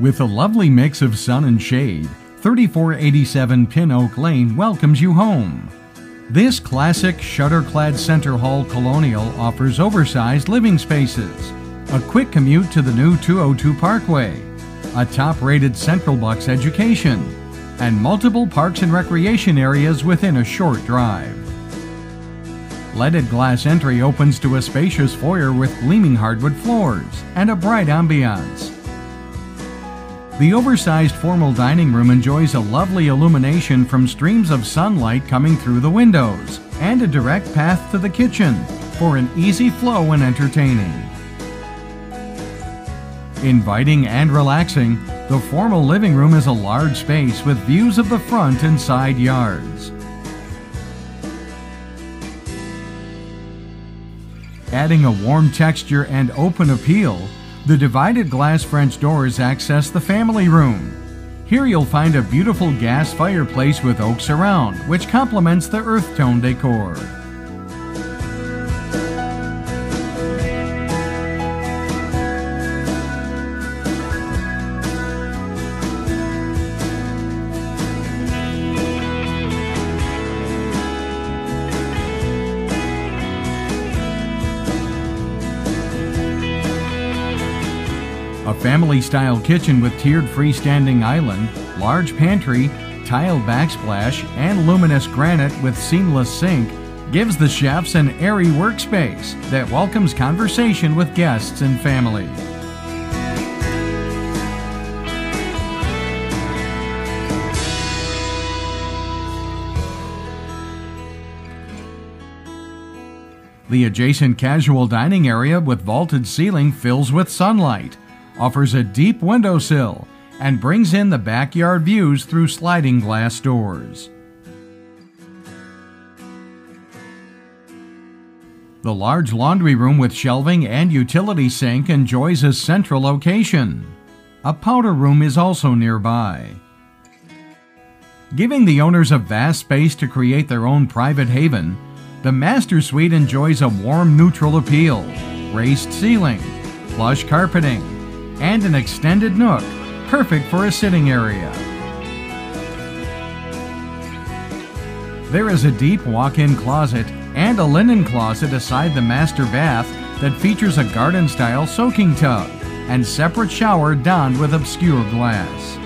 With a lovely mix of sun and shade, 3487 Pin Oak Lane welcomes you home. This classic shutter-clad center hall colonial offers oversized living spaces, a quick commute to the new 202 Parkway, a top-rated Central Bucks education, and multiple parks and recreation areas within a short drive. Leaded glass entry opens to a spacious foyer with gleaming hardwood floors and a bright ambiance. The oversized formal dining room enjoys a lovely illumination from streams of sunlight coming through the windows and a direct path to the kitchen for an easy flow when entertaining. Inviting and relaxing, the formal living room is a large space with views of the front and side yards. Adding a warm texture and open appeal, the divided glass French doors access the family room. Here you'll find a beautiful gas fireplace with oak surround, which complements the earth tone decor. A family style kitchen with tiered freestanding island, large pantry, tiled backsplash, and luminous granite with seamless sink gives the chefs an airy workspace that welcomes conversation with guests and family. The adjacent casual dining area with vaulted ceiling fills with sunlight, offers a deep windowsill, and brings in the backyard views through sliding glass doors. The large laundry room with shelving and utility sink enjoys a central location. A powder room is also nearby. Giving the owners a vast space to create their own private haven, the master suite enjoys a warm neutral appeal, raised ceiling, plush carpeting, and an extended nook, perfect for a sitting area. There is a deep walk-in closet and a linen closet aside the master bath that features a garden-style soaking tub and separate shower donned with obscure glass.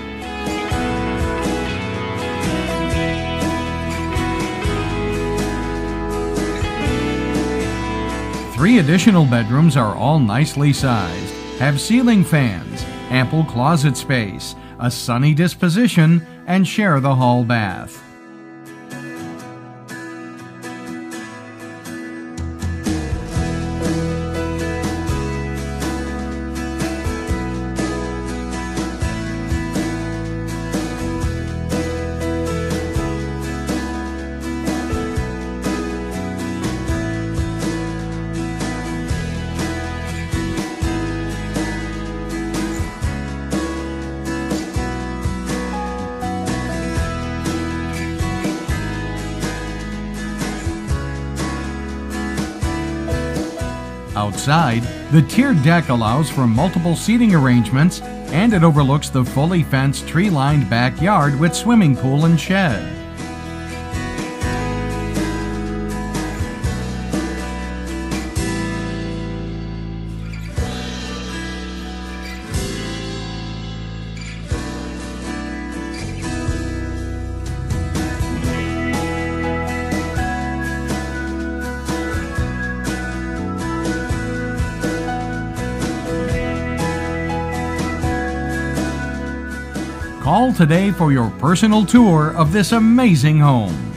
Three additional bedrooms are all nicely sized, have ceiling fans, ample closet space, a sunny disposition, and share the hall bath. Outside, the tiered deck allows for multiple seating arrangements and it overlooks the fully fenced tree lined backyard with swimming pool and shed. Call today for your personal tour of this amazing home.